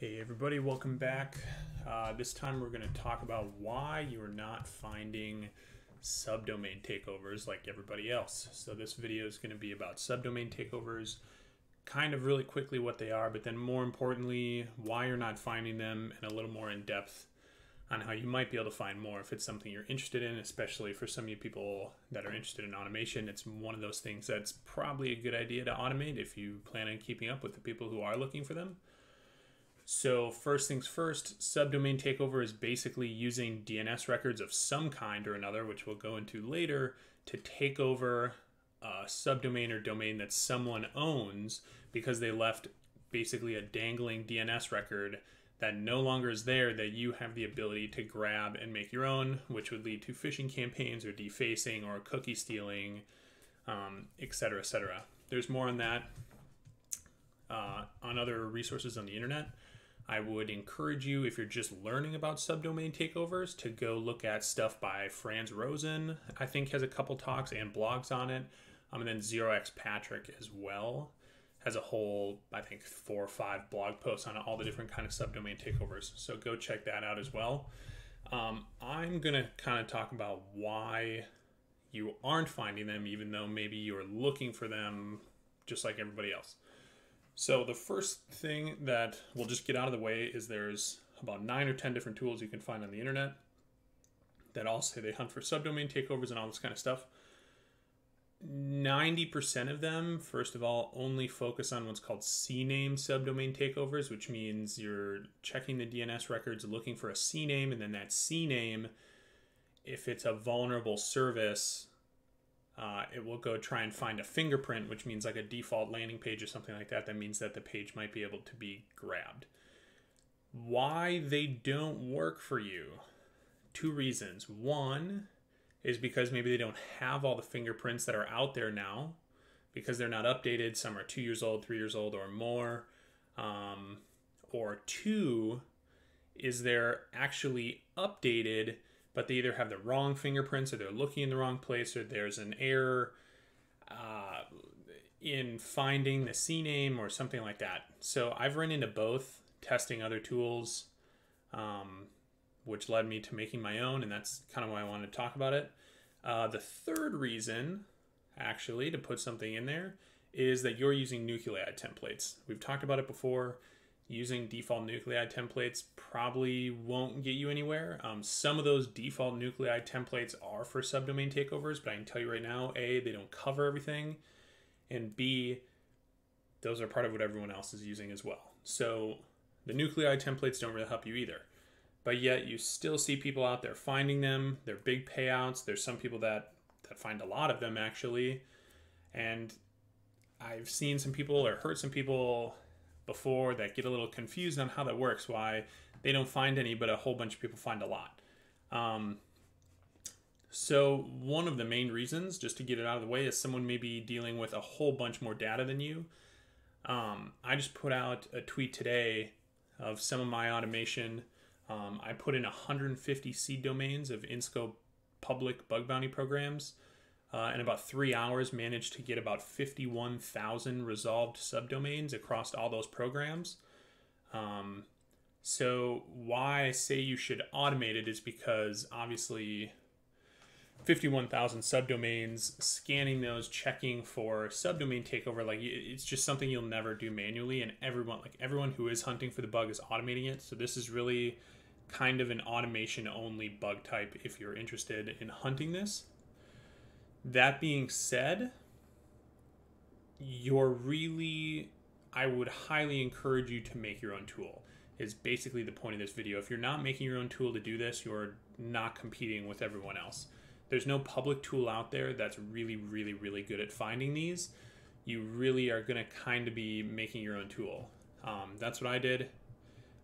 Hey everybody, welcome back. Uh, this time we're going to talk about why you are not finding subdomain takeovers like everybody else. So this video is going to be about subdomain takeovers, kind of really quickly what they are, but then more importantly, why you're not finding them and a little more in depth on how you might be able to find more if it's something you're interested in, especially for some of you people that are interested in automation. It's one of those things that's probably a good idea to automate if you plan on keeping up with the people who are looking for them. So, first things first, subdomain takeover is basically using DNS records of some kind or another, which we'll go into later, to take over a subdomain or domain that someone owns because they left basically a dangling DNS record that no longer is there that you have the ability to grab and make your own, which would lead to phishing campaigns or defacing or cookie stealing, um, et cetera, et cetera. There's more on that uh, on other resources on the internet. I would encourage you, if you're just learning about subdomain takeovers, to go look at stuff by Frans Rosén. I think has a couple talks and blogs on it. Um, and then Zero X Patrick as well has a whole, I think, four or five blog posts on all the different kind of subdomain takeovers. So go check that out as well. Um, I'm gonna kind of talk about why you aren't finding them, even though maybe you're looking for them, just like everybody else. So the first thing that we'll just get out of the way is there's about nine or ten different tools you can find on the internet that all say they hunt for subdomain takeovers and all this kind of stuff. 90% of them, first of all, only focus on what's called CNAME subdomain takeovers, which means you're checking the DNS records, looking for a CNAME, and then that CNAME, if it's a vulnerable service, uh, it will go try and find a fingerprint, which means like a default landing page or something like that. That means that the page might be able to be grabbed. Why they don't work for you? Two reasons. One is because maybe they don't have all the fingerprints that are out there now because they're not updated. Some are two years old, three years old, or more. Um, or two is they're actually updated but they either have the wrong fingerprints or they're looking in the wrong place or there's an error uh, in finding the CNAME or something like that. So I've run into both testing other tools, um, which led me to making my own, and that's kind of why I wanted to talk about it. Uh, the third reason, actually, to put something in there is that you're using nuclei templates. We've talked about it before using default nuclei templates probably won't get you anywhere. Um, some of those default nuclei templates are for subdomain takeovers, but I can tell you right now, A, they don't cover everything, and B, those are part of what everyone else is using as well. So the nuclei templates don't really help you either. But yet you still see people out there finding them. They're big payouts. There's some people that, that find a lot of them actually. And I've seen some people or heard some people before that get a little confused on how that works, why they don't find any, but a whole bunch of people find a lot. Um, so, one of the main reasons, just to get it out of the way, is someone may be dealing with a whole bunch more data than you. Um, I just put out a tweet today of some of my automation. Um, I put in 150 seed domains of InScope public bug bounty programs uh, in about three hours managed to get about 51,000 resolved subdomains across all those programs. Um, so why I say you should automate it is because obviously 51,000 subdomains, scanning those, checking for subdomain takeover, like it's just something you'll never do manually. And everyone, like everyone who is hunting for the bug is automating it. So this is really kind of an automation only bug type if you're interested in hunting this. That being said, you're really, I would highly encourage you to make your own tool, is basically the point of this video. If you're not making your own tool to do this, you're not competing with everyone else. There's no public tool out there that's really, really, really good at finding these. You really are going to kind of be making your own tool. Um, that's what I did.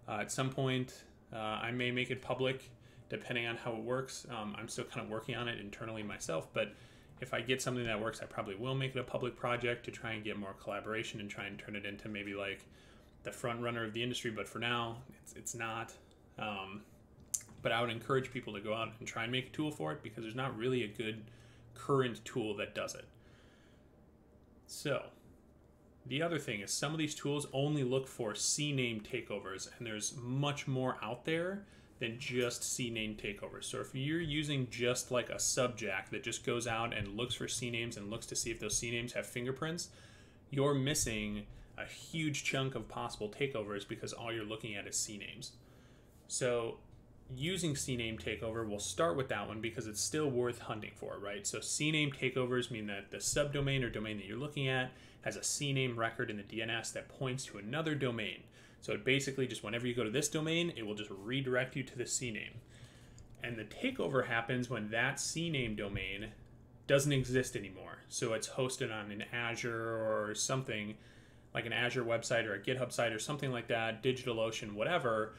Uh, at some point, uh, I may make it public depending on how it works. Um, I'm still kind of working on it internally myself, but if I get something that works, I probably will make it a public project to try and get more collaboration and try and turn it into maybe like the front runner of the industry. But for now, it's, it's not. Um, but I would encourage people to go out and try and make a tool for it because there's not really a good current tool that does it. So, The other thing is some of these tools only look for CNAME takeovers, and there's much more out there than just CNAME takeovers. So if you're using just like a subjack that just goes out and looks for CNAMEs and looks to see if those CNAMEs have fingerprints, you're missing a huge chunk of possible takeovers because all you're looking at is CNAMEs. So using CNAME takeover, we'll start with that one because it's still worth hunting for, right? So CNAME takeovers mean that the subdomain or domain that you're looking at has a CNAME record in the DNS that points to another domain. So it basically just whenever you go to this domain, it will just redirect you to the CNAME. And the takeover happens when that CNAME domain doesn't exist anymore. So it's hosted on an Azure or something like an Azure website or a GitHub site or something like that, DigitalOcean, whatever.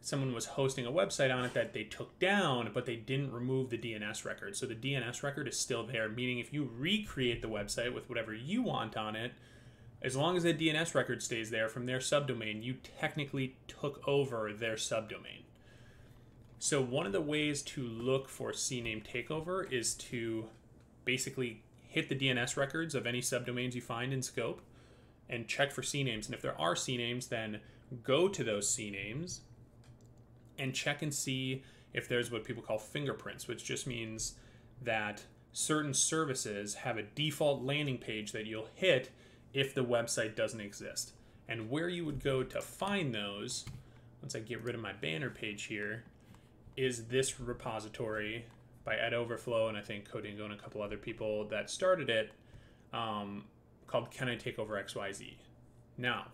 Someone was hosting a website on it that they took down, but they didn't remove the DNS record. So the DNS record is still there, meaning if you recreate the website with whatever you want on it, as long as the DNS record stays there from their subdomain, you technically took over their subdomain. So one of the ways to look for CNAME takeover is to basically hit the DNS records of any subdomains you find in scope and check for CNAMEs. And if there are CNAMEs, then go to those CNAMEs and check and see if there's what people call fingerprints, which just means that certain services have a default landing page that you'll hit if the website doesn't exist. And where you would go to find those, once I get rid of my banner page here, is this repository by EdOverflow and I think Codingo and a couple other people that started it um, called Can I Take Over XYZ? Now,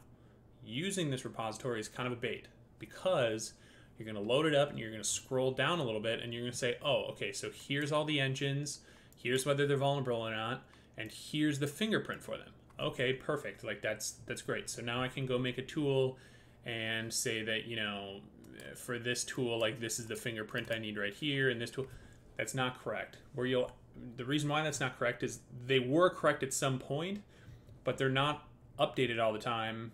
using this repository is kind of a bait because you're going to load it up and you're going to scroll down a little bit and you're going to say, oh, okay, so here's all the engines, here's whether they're vulnerable or not, and here's the fingerprint for them okay, perfect. Like that's that's great. So now I can go make a tool and say that, you know, for this tool, like this is the fingerprint I need right here and this tool. That's not correct. Where you'll the reason why that's not correct is they were correct at some point, but they're not updated all the time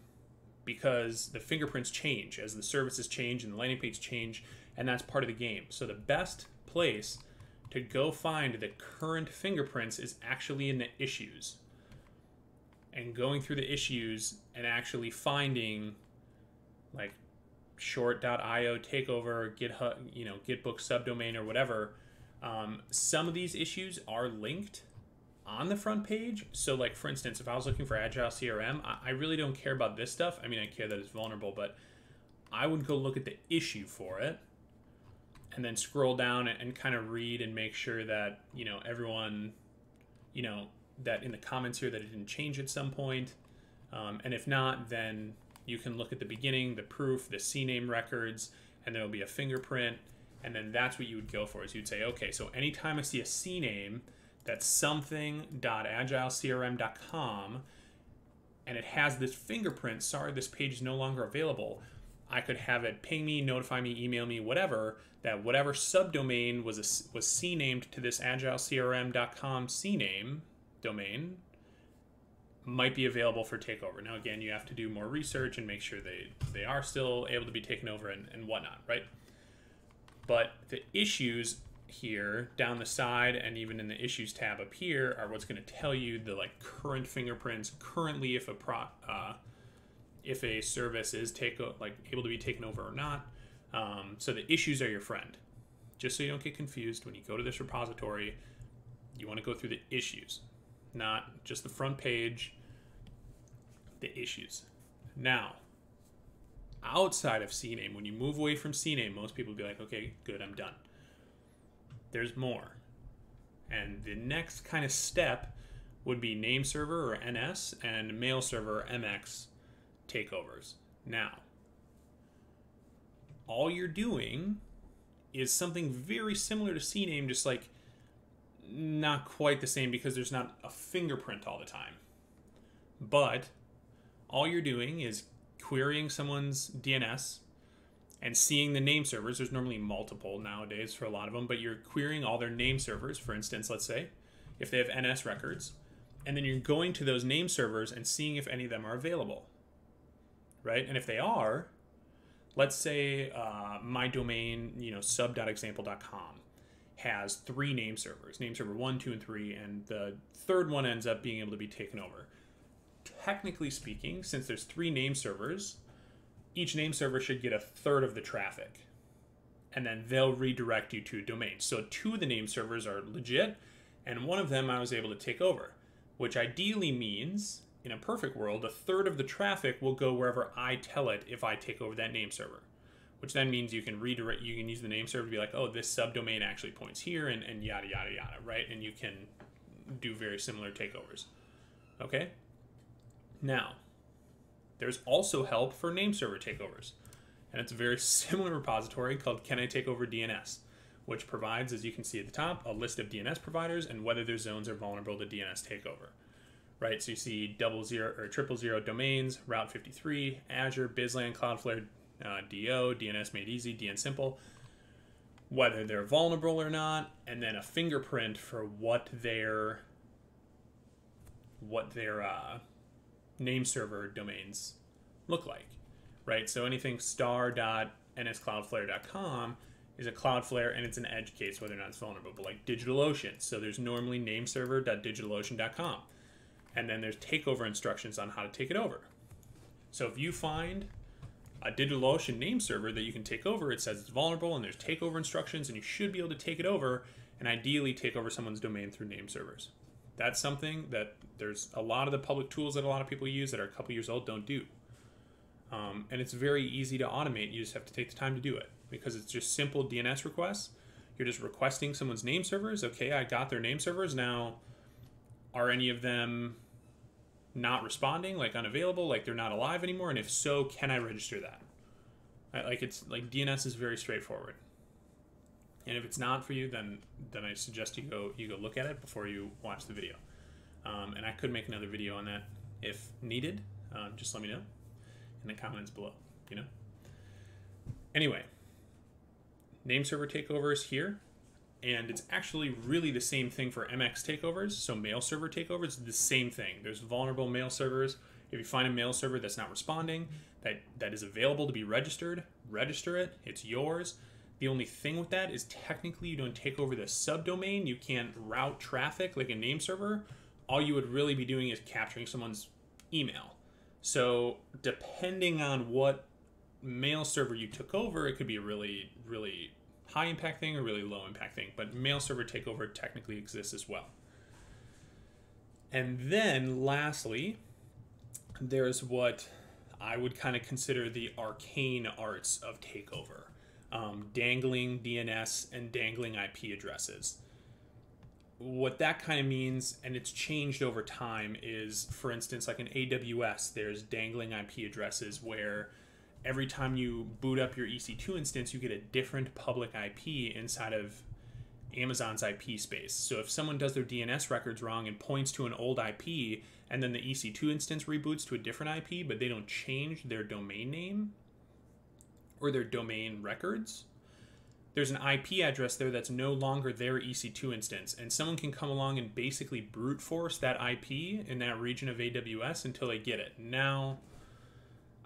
because the fingerprints change as the services change and the landing page change, and that's part of the game. So the best place to go find the current fingerprints is actually in the issues and going through the issues and actually finding like short.io takeover github you know gitbook subdomain or whatever um, some of these issues are linked on the front page. So like for instance if i was looking for agile crm I, I really don't care about this stuff. I mean i care that it's vulnerable but i would go look at the issue for it and then scroll down and, and kind of read and make sure that you know everyone you know that in the comments here that it didn't change at some point. Um, and if not, then you can look at the beginning, the proof, the CNAME records, and there'll be a fingerprint. And then that's what you would go for is you'd say, okay, so anytime I see a CNAME that's something.agilecrm.com and it has this fingerprint, sorry, this page is no longer available, I could have it ping me, notify me, email me, whatever, that whatever subdomain was a, was CNAMEd to this agilecrm.com CNAME, domain might be available for takeover. Now, again, you have to do more research and make sure they, they are still able to be taken over and, and whatnot, right? But the issues here down the side and even in the issues tab up here are what's going to tell you the like current fingerprints currently if a pro uh, if a service is take like able to be taken over or not um, so the issues are your friend just so you don't get confused when you go to this repository you want to go through the issues not just the front page, the issues. Now, outside of CNAME, when you move away from CNAME, most people be like, okay, good, I'm done. There's more. And the next kind of step would be name server or NS and mail server MX takeovers. Now, all you're doing is something very similar to CNAME, just like not quite the same because there's not a fingerprint all the time. But all you're doing is querying someone's DNS and seeing the name servers. There's normally multiple nowadays for a lot of them, but you're querying all their name servers, for instance, let's say, if they have NS records. And then you're going to those name servers and seeing if any of them are available. Right? And if they are, let's say uh, my domain, you know, sub.example.com has three name servers name server one, two, and three, and the third one ends up being able to be taken over. technically speaking, since there's three name servers, each name server should get a third of the traffic. And then they'll redirect you to a domain. So two of the name servers are legit, and one of them I was able to take over, which ideally means, in a perfect world, a third of the traffic will go wherever I tell it if I take over that name server. Which then means you can redirect, you can use the name server to be like, oh, this subdomain actually points here, and, and yada, yada, yada, right? And you can do very similar takeovers. Okay? Now, there's also help for name server takeovers. And it's a very similar repository called Can I Take Over DNS, which provides, as you can see at the top, a list of DNS providers and whether their zones are vulnerable to DNS takeover. Right, so you see double zero or triple zero domains, Route 53, Azure, Bizland, Cloudflare, uh, DO, DNS Made Easy, DNSimple, whether they're vulnerable or not, and then a fingerprint for what their what their uh, name server domains look like, right? So anything star dot star.nscloudflare.com is a Cloudflare and it's an edge case, whether or not it's vulnerable, but like DigitalOcean. So there's normally nameserver.digitalocean.com. And then there's takeover instructions on how to take it over. So if you find a DigitalOcean name server that you can take over, it says it's vulnerable and there's takeover instructions and you should be able to take it over and ideally take over someone's domain through name servers. That's something that there's a lot of the public tools that a lot of people use that are a couple years old don't do. Um, and it's very easy to automate. You just have to take the time to do it because it's just simple DNS requests. You're just requesting someone's name servers. Okay, I got their name servers. Now, are any of them not responding, like unavailable, like they're not alive anymore? And if so, can I register that? like it's like DNS is very straightforward. And if it's not for you, then then I suggest you go you go look at it before you watch the video. Um, and I could make another video on that if needed. Um, just let me know in the comments below. You know. Anyway, name server takeovers here, and it's actually really the same thing for MX takeovers. So mail server takeovers, the same thing. There's vulnerable mail servers. If you find a mail server that's not responding, that that is available to be registered, register it. It's yours. The only thing with that is technically you don't take over the subdomain. You can't route traffic like a name server. All you would really be doing is capturing someone's email. So depending on what mail server you took over, it could be really, really high impact thing or really low impact thing. But mail server takeover technically exists as well. And then lastly, there's what I would kind of consider the arcane arts of takeover um, dangling DNS and dangling IP addresses. What that kind of means, and it's changed over time, is for instance, like in AWS, there's dangling IP addresses where every time you boot up your EC2 instance, you get a different public IP inside of Amazon's IP space. So if someone does their DNS records wrong and points to an old IP, and then the EC2 instance reboots to a different IP, but they don't change their domain name, or their domain records, there's an IP address there that's no longer their EC2 instance. And someone can come along and basically brute force that IP in that region of AWS until they get it. Now,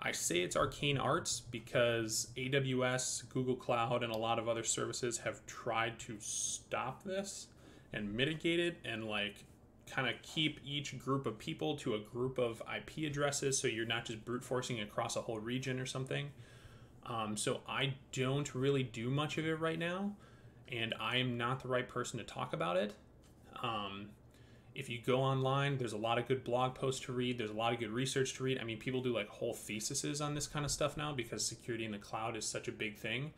I say it's arcane arts because AWS, Google Cloud, and a lot of other services have tried to stop this and mitigate it and like kind of keep each group of people to a group of IP addresses so you're not just brute forcing across a whole region or something. Um, so I don't really do much of it right now, and I am not the right person to talk about it. Um, if you go online, there's a lot of good blog posts to read. There's a lot of good research to read. I mean, people do like whole theses on this kind of stuff now because security in the cloud is such a big thing.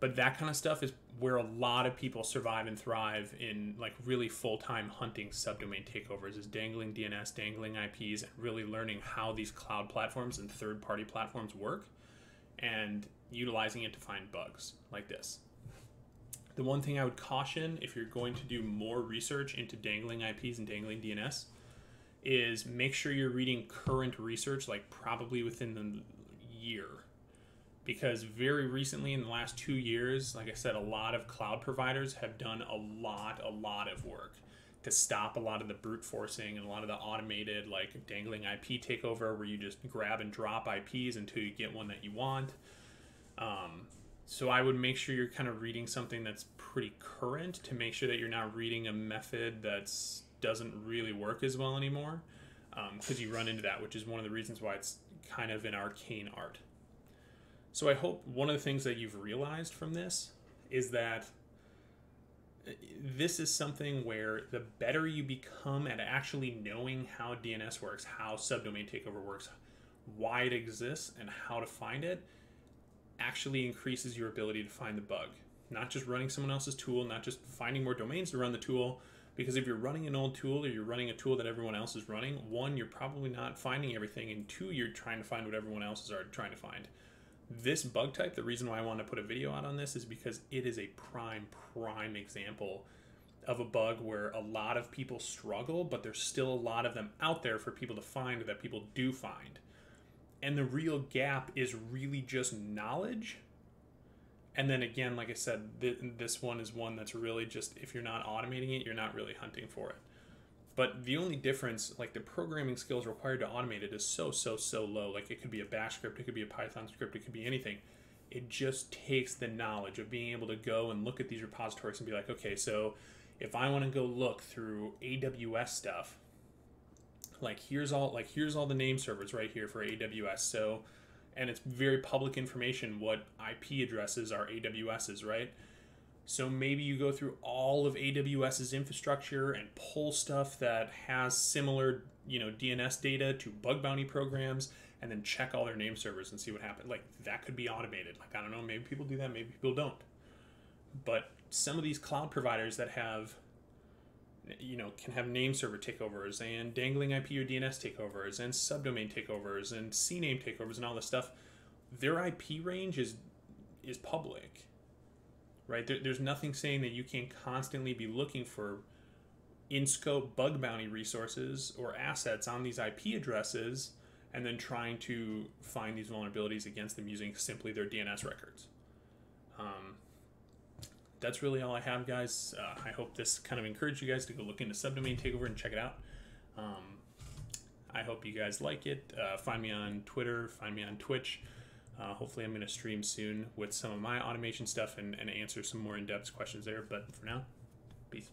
But that kind of stuff is where a lot of people survive and thrive in like really full time hunting subdomain takeovers, is dangling DNS, dangling IPs, and really learning how these cloud platforms and third party platforms work and utilizing it to find bugs like this. The one thing I would caution if you're going to do more research into dangling IPs and dangling DNS is make sure you're reading current research, like probably within the year. Because very recently, in the last two years, like I said, a lot of cloud providers have done a lot, a lot of work to stop a lot of the brute forcing and a lot of the automated like dangling IP takeover where you just grab and drop IPs until you get one that you want. Um, so I would make sure you're kind of reading something that's pretty current to make sure that you're not reading a method that doesn't really work as well anymore. because um, you run into that, which is one of the reasons why it's kind of an arcane art. So I hope one of the things that you've realized from this is that uh, this is something where the better you become at actually knowing how DNS works, how subdomain takeover works, why it exists, and how to find it, actually increases your ability to find the bug. Not just running someone else's tool, not just finding more domains to run the tool, because if you're running an old tool or you're running a tool that everyone else is running, one, you're probably not finding everything, and two, you're trying to find what everyone else is trying to find. This bug type, the reason why I want to put a video out on this is because it is a prime, prime example of a bug where a lot of people struggle, but there's still a lot of them out there for people to find that people do find. And the real gap is really just knowledge and then again, like I said, th- this one is one that's really just if you're not automating it, you're not really hunting for it. But the only difference, like the programming skills required to automate it, is so so so low. Like it could be a Bash script, it could be a Python script, it could be anything. It just takes the knowledge of being able to go and look at these repositories and be like, okay, so if I want to go look through AWS stuff, like here's all like here's all the name servers right here for AWS. So and it's very public information what IP addresses are AWS's, right? So maybe you go through all of AWS's infrastructure and pull stuff that has similar, you know, DNS data to bug bounty programs and then check all their name servers and see what happens. Like that could be automated. Like I don't know, maybe people do that, maybe people don't. But some of these cloud providers that have you know can have name server takeovers and dangling IP or DNS takeovers and subdomain takeovers and CNAME takeovers and all this stuff. Their IP range is is public, right? There, there's nothing saying that you can't constantly be looking for in scope bug bounty resources or assets on these IP addresses and then trying to find these vulnerabilities against them using simply their DNS records. Um, that's really all I have, guys. Uh, I hope this kind of encouraged you guys to go look into Subdomain Takeover and check it out. Um, I hope you guys like it. Uh, find me on Twitter, find me on Twitch. Uh, hopefully, I'm going to stream soon with some of my automation stuff and, and answer some more in depth questions there. But for now, peace.